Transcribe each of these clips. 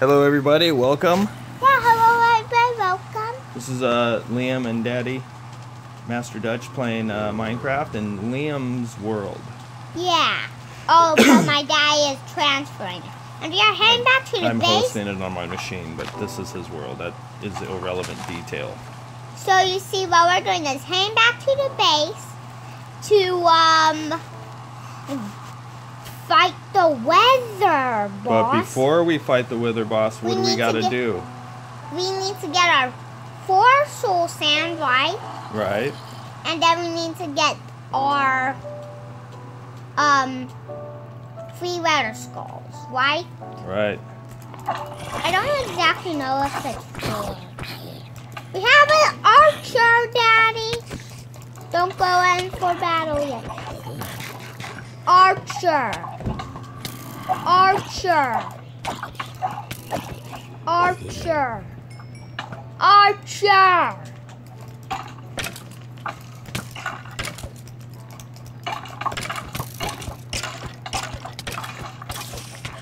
Hello, everybody. Welcome. Yeah, hello, everybody. Welcome. This is uh, Liam and Daddy, Master Dutch, playing uh, Minecraft in Liam's world. Yeah. Oh, but my dad is transferring. And we are heading back to the base. I'm base. hosting it on my machine, but this is his world. That is irrelevant detail. So you see, what we're doing is heading back to the base to um fight the Wither, boss. But before we fight the Wither Boss, what We do we got to get- do? we need to get our four soul sand right, Right? and then we need to get our um three Wither skulls, right? Right. I don't exactly know if it's four. We have an archer, Daddy. Don't go in for battle yet. Archer. Archer. Archer. Archer.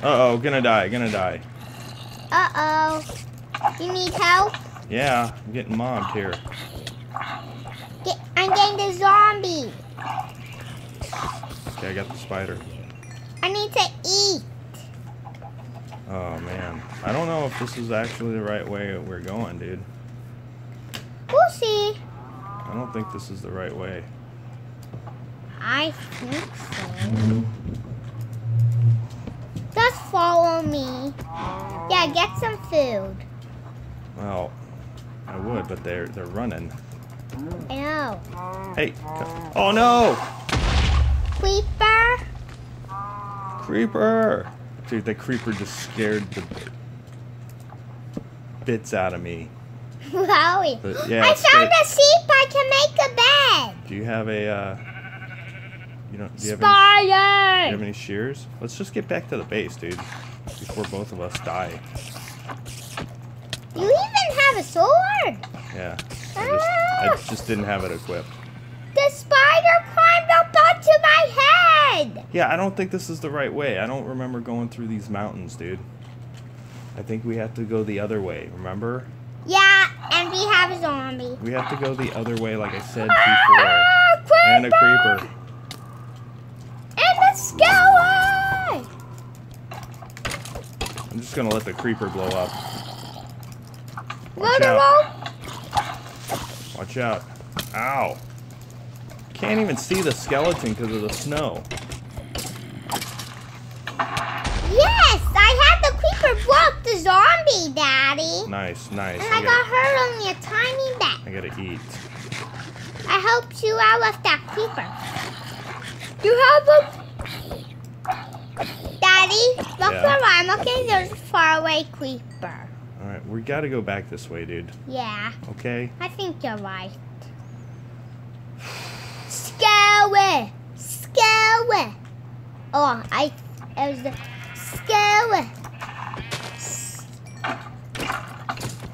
Uh oh, gonna die, gonna die. Uh oh. You need help? Yeah, I'm getting mobbed here. Get, I'm getting the zombie. Okay, I got the spider. I need to eat. Oh man, I don't know if this is actually the right way we're going, dude. We'll see. I don't think this is the right way. I think so. Just follow me. Yeah, get some food. Well, I would, but they're they're running. I know. Hey, oh no, Creeper? Creeper! Dude, that creeper just scared the bits out of me. Wowie. But, yeah, I it's found good. a sheep. I can make a bed. Do you have a uh? You don't? Do you have, any, do you have any shears? Let's just get back to the base, dude, before both of us die. You even have a sword. Yeah. I just, I just didn't have it equipped. The spider climbed up onto my head. Yeah, I don't think this is the right way. I don't remember going through these mountains, dude. I think we have to go the other way, remember? Yeah, and we have a zombie. We have to go the other way, like I said before. Ah, creeper! And a creeper. And a skeleton! I'm just gonna let the creeper blow up. Watch out. Watch out. Ow. Can't even see the skeleton because of the snow. Yes, I had the creeper block the zombie, Daddy. Nice, nice. And I I got hurt only a tiny bit. I gotta eat. I helped you out with that creeper. You have a... Daddy, look Yeah. where I'm looking. There's a faraway creeper. Alright, we gotta go back this way, dude. Yeah, Okay? I think you're right. Scary! Scary! Oh, I... It was the... Scary!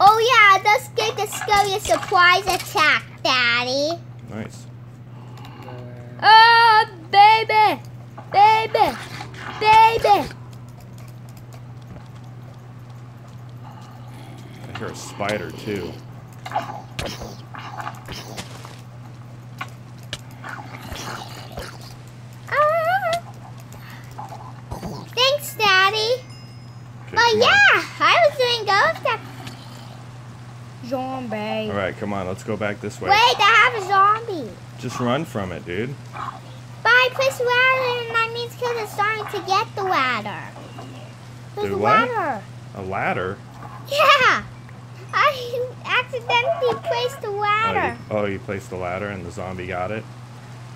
Oh yeah, let's get the scary surprise attack, Daddy. Nice. Oh, baby! Baby! Baby! I hear a spider too. Ah. Thanks, Daddy. Okay, Oh come on. yeah, I was doing good with that zombie. Alright, come on, let's go back this way. Wait, I have a zombie. Just run from it, dude. But I pressed ladder and that means kill the zombie to get the ladder. There's Do a what? ladder. A ladder? Yeah. I accidentally placed the Oh you, ladder. oh, you placed the ladder and the zombie got it?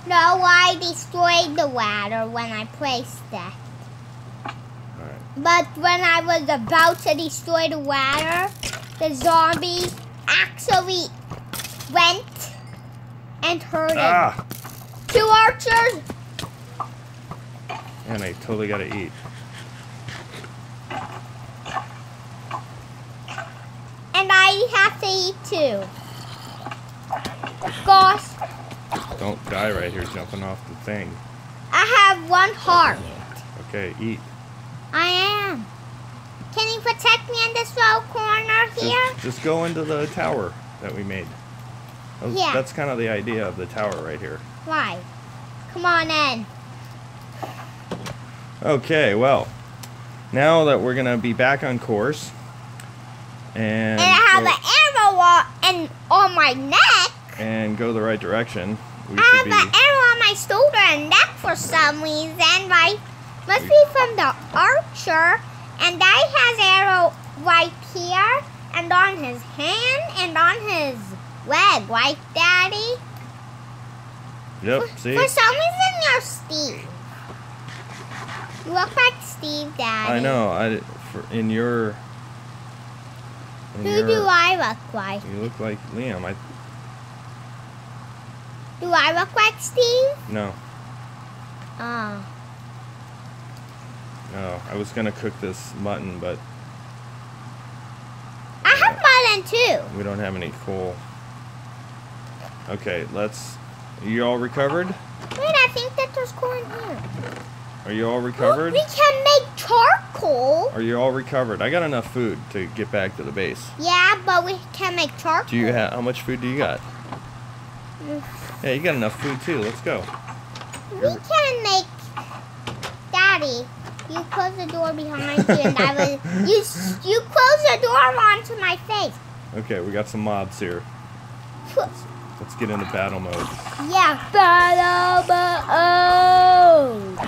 No, I destroyed the ladder when I placed it. But when I was about to destroy the water, the zombie actually went and hurt it. Ah! Two archers. And I totally gotta eat. And I have to eat too. Gosh, Don't die right here jumping off the thing. I have one heart. Okay, eat. I am. Can you protect me in this little corner here? Just, just go into the tower that we made. That was- Yeah. That's kind of the idea of the tower right here. Why? Come on in. Okay, well, now that we're gonna be back on course, and And I have go, an arrow on, and on my neck. and go the right direction, we I have be. an arrow on my shoulder and neck for some reason. Right? Must be from the archer. And I has arrow right here, and on his hand, and on his leg. Right, Daddy? Yep. For- See, For some reason, you're Steve. You look like Steve, Daddy. I know. I for, in your. In Who your, do I look like? You look like Liam. I Do I look like Steve? no, Oh. No. I was gonna cook this mutton, but I have mutton too. we don't have any coal. Okay, let's. Are you all recovered? Wait, I think that there's corn here. Are you all recovered? We can make charcoal. Are you all recovered? I got enough food to get back to the base. Yeah, but we can make charcoal. Do you have how much food do you got? Mm. Yeah, you got enough food too. Let's go. We can make. Daddy, you close the door behind you, and I was You you close the door onto my face. Okay, we got some mobs here. Let's get into battle mode. Yeah, battle mode.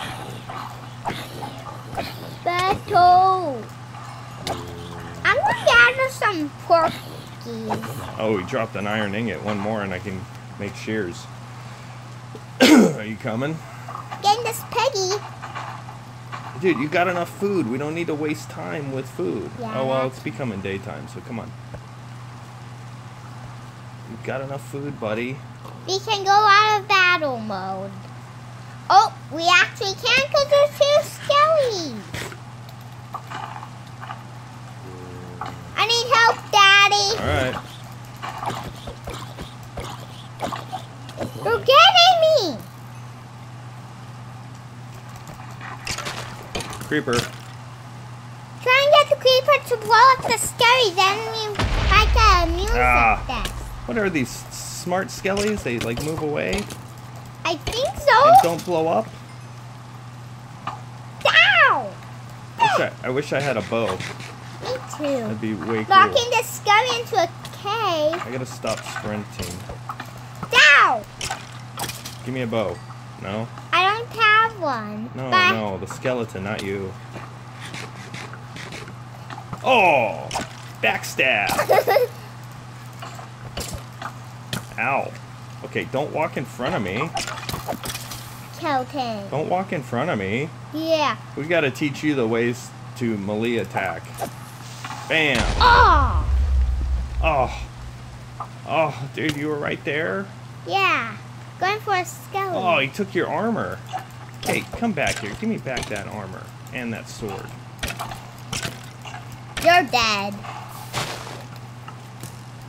Battle. I'm gonna gather some porkies. Oh, we dropped an iron ingot. One more, and I can make shears. Are you coming? Getting this piggy. Dude, you got enough food. We don't need to waste time with food. Yeah, oh, well, it's becoming daytime, so come on. You got enough food, buddy. We can go out of battle mode. Oh, we actually can because there's two skellies. I need help, Daddy. All right. They're getting me. Creeper. Try and get the creeper to blow up the skellies. Then we like a music Ah. desk. What are these smart skellies? They like move away I think so. and don't blow up. Down. Wish I, I wish I had a bow. Me too. That'd be way cool. Locking the skelly into a cave. I gotta stop sprinting. Down. Give me a bow. No? Have one. No, but no, the skeleton, not you. Oh! Backstab! Ow. Okay, don't walk in front of me. Kelton. Don't walk in front of me. Yeah. We gotta teach you the ways to melee attack. Bam! Oh. Oh! Oh, dude, you were right there. Yeah. Going for a skeleton. Oh, he took your armor. Hey, come back here. Give me back that armor and that sword. You're dead.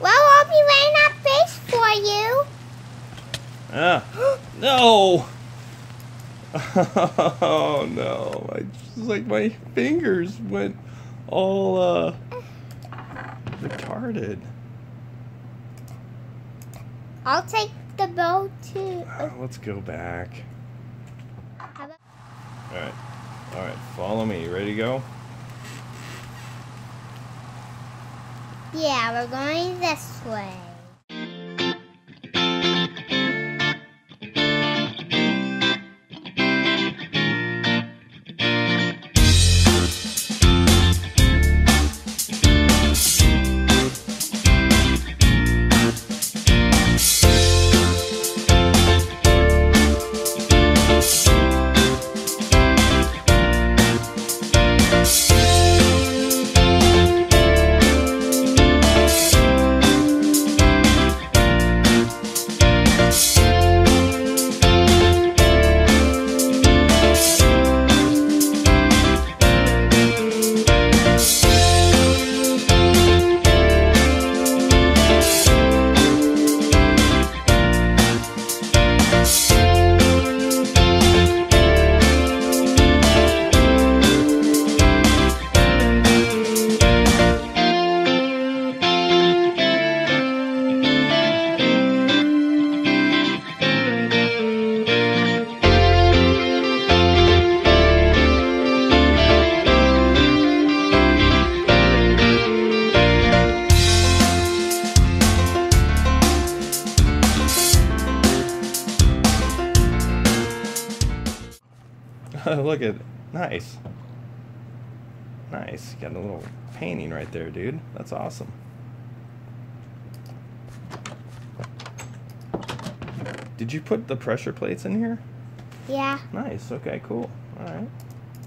Well, I'll be laying up base for you. Ah, no! Oh no! I just like my fingers went all uh retarded. I'll take the bow too. Let's go back. How about- All right, all right. Follow me. You ready to go? Yeah, we're going this way. Look at nice. Nice. Got a little painting right there, dude. That's awesome. Did you put the pressure plates in here? Yeah. Nice. Okay, cool. All right.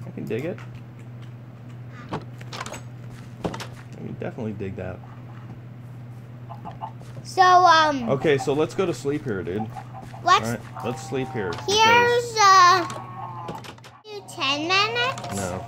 I can dig it. I can definitely dig that. So um, Okay, so let's go to sleep here, dude. All let's right, let's sleep here. here's uh, do ten minutes. No.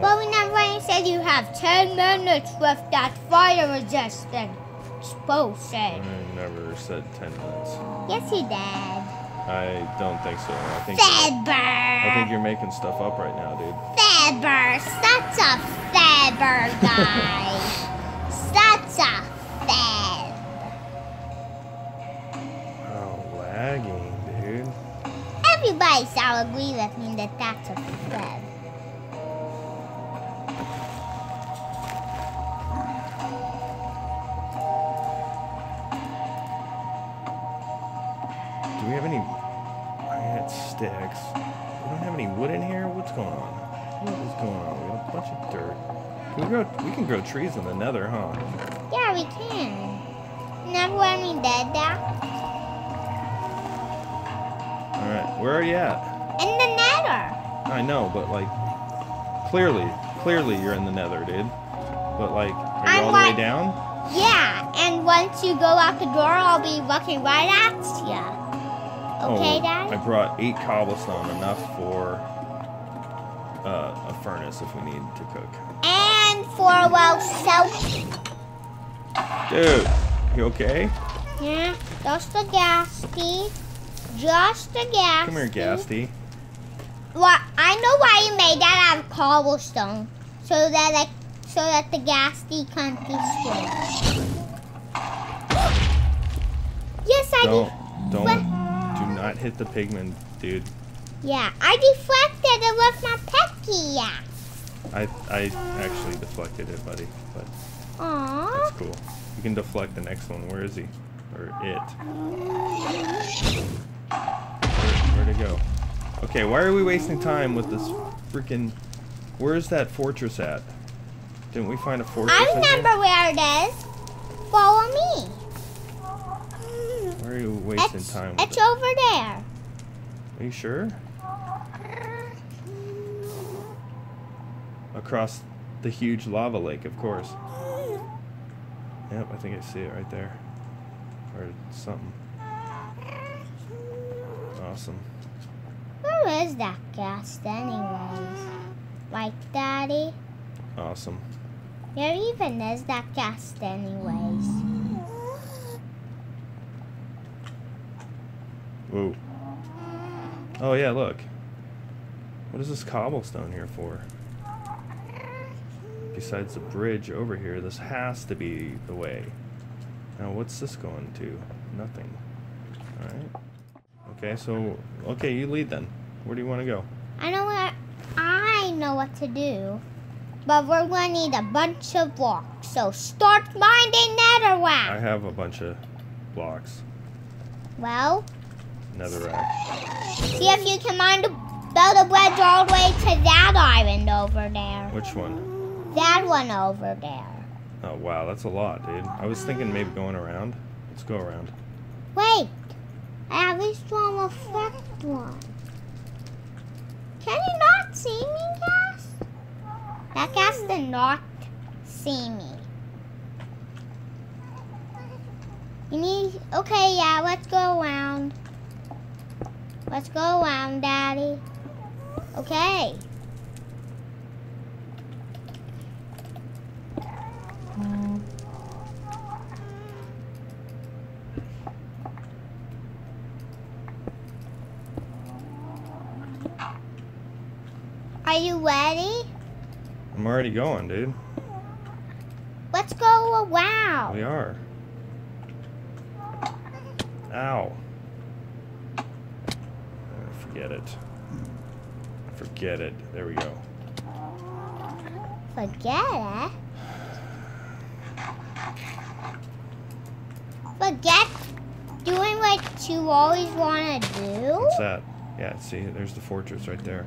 But we never said you have ten minutes with that fire resistant explosive. I never said 10 minutes. Yes, he did. I don't think so. I think you're, I think you're making stuff up right now, dude. Fedber. Such a Fedber guy. Everybody shall agree with me that that's a Fed. Do we have any? I got sticks. We don't have any wood in here. What's going on? What is going on? We got a bunch of dirt. Can we grow? We can grow trees in the Nether, huh? Yeah, we can. Remember when we did that? Where are you at? In the nether. I know, but like, clearly, clearly you're in the Nether, dude. But like, are you I'm all the way down? Yeah, and once you go out the door, I'll be looking right at you. Okay, oh, Dad? I brought eight cobblestone, enough for uh, a furnace if we need to cook. And for a while, so Dude, you okay? yeah, just a gasty, just a gasty. Come here, Gasty. Well, I know why you made that out of cobblestone, so that like, so that the gasty can't be stolen. Yes, I Don't, did. don't, do not hit the pigman, dude. Yeah, I deflected it with my pecky. Yeah. I, I actually deflected it, buddy. But Aww. that's cool. You can deflect the next one. Where is he? Or it? Where, where'd it go? Okay, why are we wasting time with this freaking? Where's that fortress at? Didn't we find a fortress? I remember where it is. Follow me. Why are you wasting It's, time with it's it? over there. Are you sure? Across the huge lava lake, of course. Yep, I think I see it right there. Or something. Awesome. Where is that ghast anyways? Like, Daddy? Awesome. Where even is that ghast anyways? Whoa. Oh yeah, look. What is this cobblestone here for? Besides the bridge over here, this has to be the way. Now what's this going to? Nothing. Alright. Okay, so okay, you lead then. Where do you want to go? I know what I know what to do. But we're gonna need a bunch of blocks. So start finding I have a bunch of blocks. Well, Netherrack. see if you can mind to build a bridge all the way to that island over there. Which one? That one over there. Oh wow, that's a lot, dude. I was thinking maybe going around. Let's go around. Wait, I have least want to affect one. Can you not see me, Cass? That Cass did not see me. You need, okay, yeah, let's go around. Let's go around, Daddy. Okay. Mm. Are you ready? I'm already going, dude. Let's go around. We are. Ow. Uh, Forget it. Forget it. There we go. Forget it. Forget doing what you always want to do? What's that? Yeah, see, there's the fortress right there.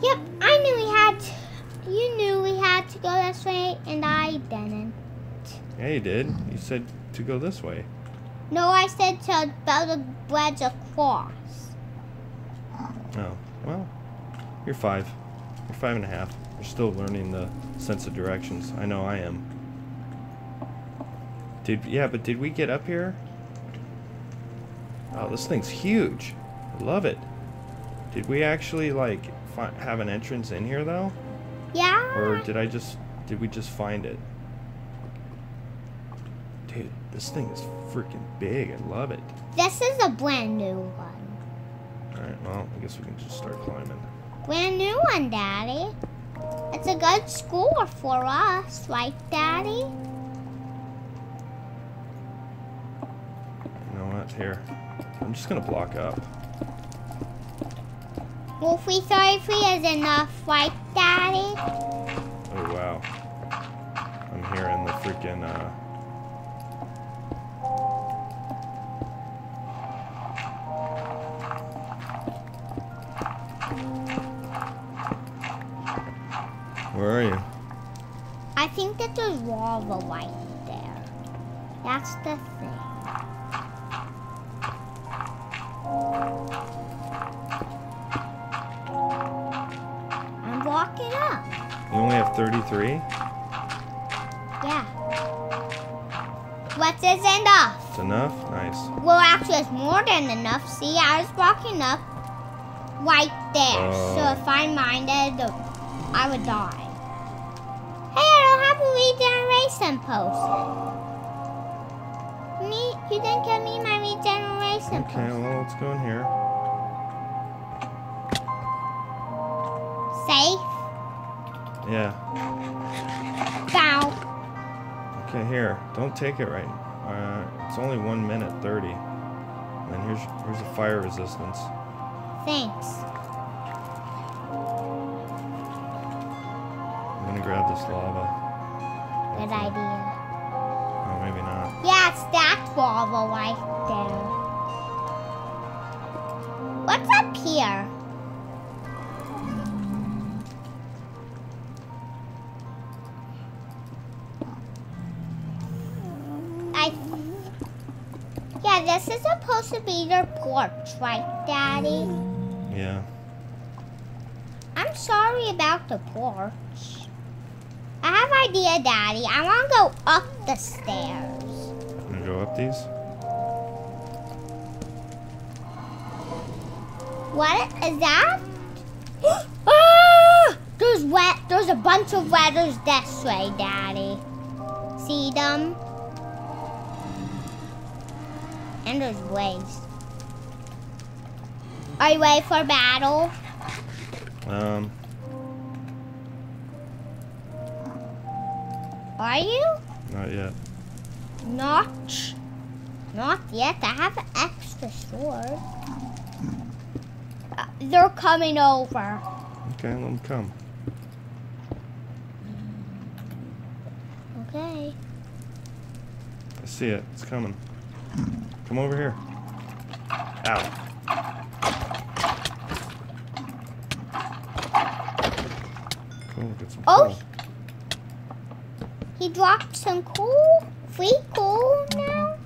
Yep, I knew we had. To, you knew we had to go this way, and I didn't. Yeah, you did. You said to go this way. No, I said to build a bridge across. Oh, well, you're five. You're five and a half. You're still learning the sense of directions. I know I am. Did yeah, but did we get up here? Oh, this thing's huge. I love it. Did we actually like have an entrance in here though, Yeah. or did I just did we just find it? Dude, this thing is freaking big. I love it. This is a brand new one. All right, well, I guess we can just start climbing. Brand new one, Daddy. It's a good score for us, right, Daddy? You know what? Here, I'm just gonna block up. Wolfie 33 is enough, right, Daddy? Oh wow. I'm hearing the freaking uh Where are you? I think that there's lava right there. That's the thing. Enough? It's enough? Nice. Well, actually, it's more than enough. See, I was walking up right there. So Oh. if I minded, I would die. Hey, I don't have a regeneration potion. Me, you didn't give me my regeneration Okay, potion. well let's go in here. Safe. Yeah. Bow. Okay, here. Don't take it right. Uh, it's only one minute 30. And here's here's a fire resistance. Thanks. I'm gonna grab this lava. Good idea. Oh, maybe not. Yeah, it's that lava right there. Yeah, this is supposed to be your porch, right, Daddy? Yeah. I'm sorry about the porch. I have an idea, Daddy. I want to go up the stairs. Gonna go up these? What is that? ah! There's wet. There's a bunch of letters this way, Daddy. See them? And there's waves. Are you ready for battle? Um, Are you? not yet. Not. Not yet. I have an extra sword. Uh, they're coming over. Okay, let them come. Okay. I see it. It's coming. Come over here. Ow. Cool, get some Oh, coal. He dropped some coal, free coal now.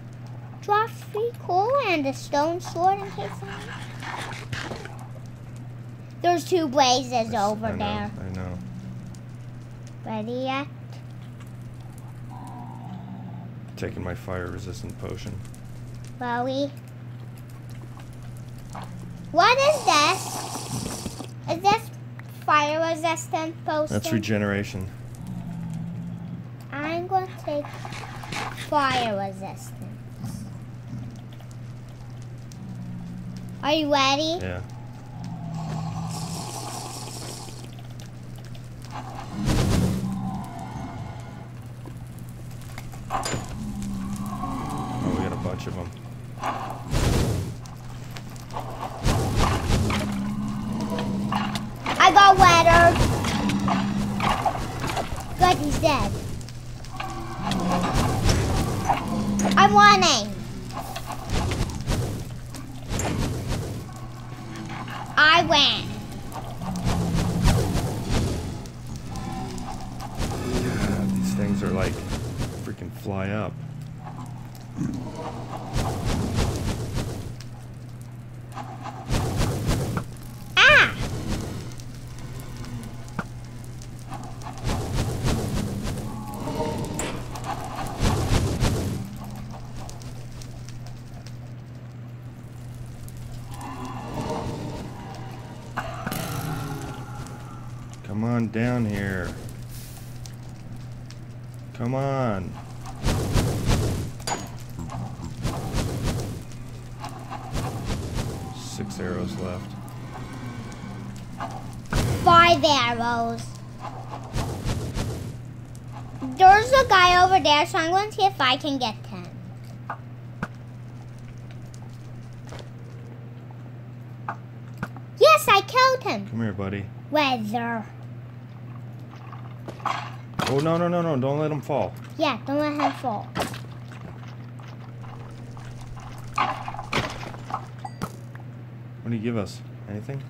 Dropped free coal and a stone sword in case I... There's two blazes over I know, there. I know. Ready yet? Taking my fire resistant potion. Chloe? What is this? Is this fire resistant potion? That's regeneration. I'm going to take fire resistance. Are you ready? Yeah. bunch of them. I got wetter. Good, he's dead. I'm running. I win. Yeah, these things are like freaking fly up. Down here. Come on. Six arrows left. Five arrows. There's a guy over there, so I'm going to see if I can get him. Yes, I killed him. Come here, buddy. Weather. Oh, no, no, no, no. Don't let him fall. Yeah, don't let him fall. What do you give us? Anything?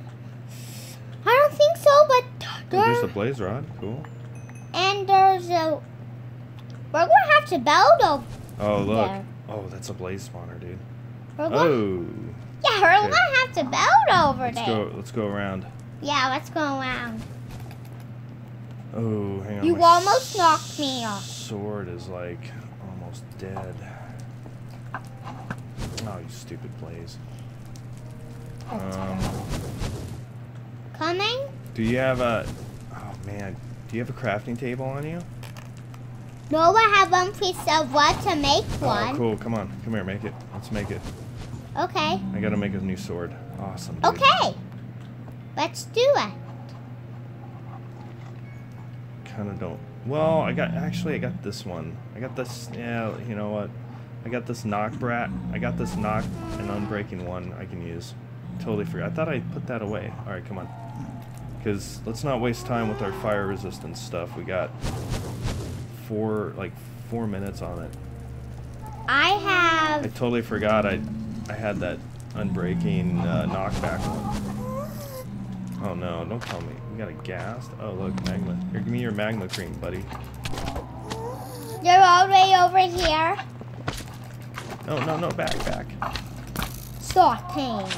I don't think so, but Oh, there's a blaze rod. Cool. and there's a. We're gonna have to build over Oh, look. there. Oh, that's a blaze spawner, dude. We're Oh. yeah, we're okay. gonna have to build over Let's there. go. Let's go around. Yeah, let's go around. Oh, hang on. You my almost knocked me off. Sword is like almost dead. Oh, you stupid blaze. Um, Coming? do you have a? Oh man, do you have a crafting table on you? No, I have one piece of what to make Oh, one. cool. Come on, come here, make it. Let's make it. Okay. I gotta make a new sword. Awesome. dude. Okay. Let's do it. Kind of don't. Well, I got actually I got this one. I got this. Yeah, you know what? I got this knock brat. I got this knock and unbreaking one I can use. Totally forgot. I thought I put that away. All right, come on. Because let's not waste time with our fire resistance stuff. We got four like four minutes on it. I have. I totally forgot I I had that unbreaking uh, knockback one. Oh no! Don't tell me. Got a ghast. Oh look, magma. Here, give me your magma cream, buddy. They're all the way over here. No, no, no, back, back. Sorting.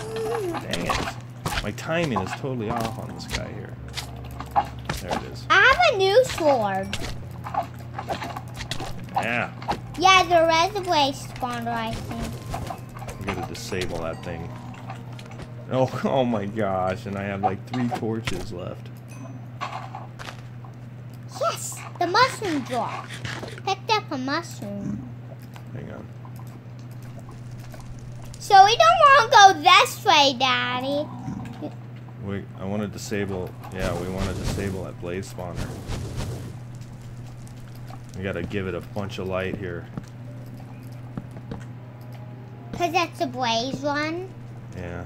Dang it. My timing is totally off on this guy here. There it is. I have a new sword. Yeah. Yeah, the waste spawner, I think. We gotta disable that thing. Oh, oh my gosh, and I have like three torches left. Yes, the mushroom drop. Picked up a mushroom. Hang on. So we don't want to go this way, Daddy. We, I want to disable, yeah, we want to disable that blaze spawner. We gotta give it a bunch of light here. Because that's a blaze one. Yeah.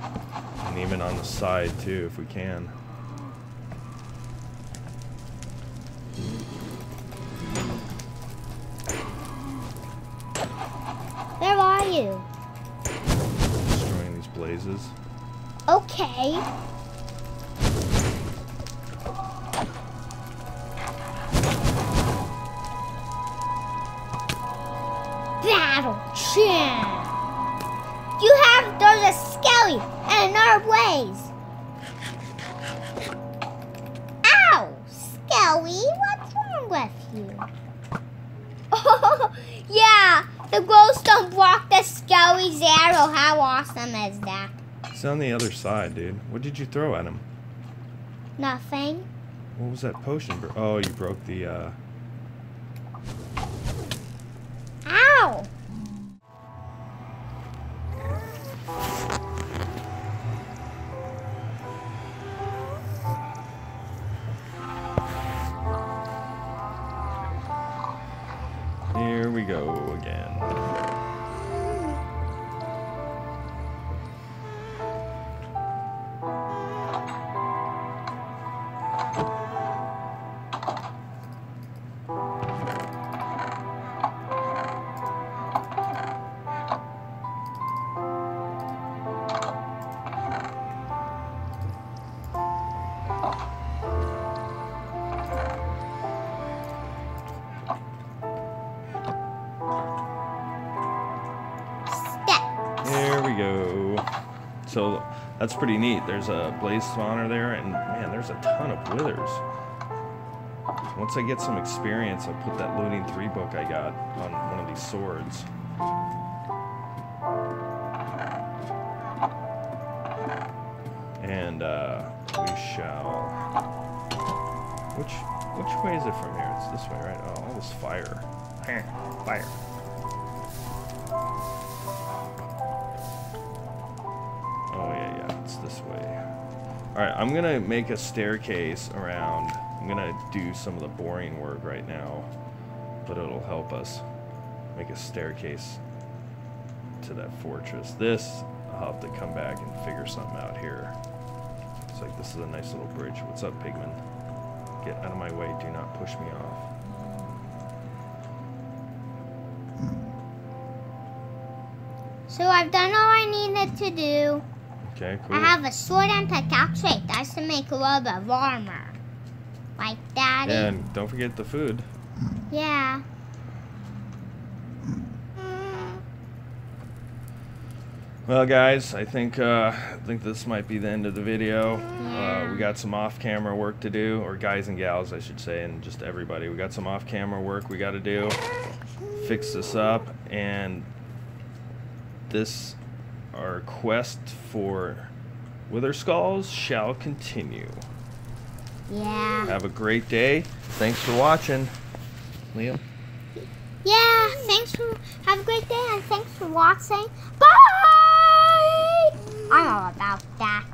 And even on the side too, if we can. You? Destroying these blazes. Okay. Battle champ. You have there's a skelly and another blaze. It's on the other side, dude. What did you throw at him? Nothing. What was that potion? bro- Oh, you broke the, uh... Ow! Here we go again. That's pretty neat. There's a blaze spawner there, and man, there's a ton of withers. Once I get some experience, I'll put that looting three book I got on one of these swords. And uh, we shall. Which which way is it from here? It's this way, right? Oh, all this fire. Fire. All right, I'm gonna make a staircase around. I'm gonna do some of the boring work right now, but it'll help us make a staircase to that fortress. This, I'll have to come back and figure something out here. It's like this is a nice little bridge. What's up, Pigman? Get out of my way. Do not push me off. So I've done all I needed to do. Okay, cool. I have a sword and pickaxe. Wait, that's to make a little bit of armor. Like daddy. And don't forget the food. Yeah. Well, guys, I think uh, I think this might be the end of the video. Uh, we got some off-camera work to do, or guys and gals, I should say, and just everybody. We got some off-camera work we got to do. Fix this up, and this our quest for Wither Skulls shall continue. Yeah. Have a great day. Thanks for watching, Liam. Yeah, thanks for have a great day and thanks for watching. Bye. I'm all about that.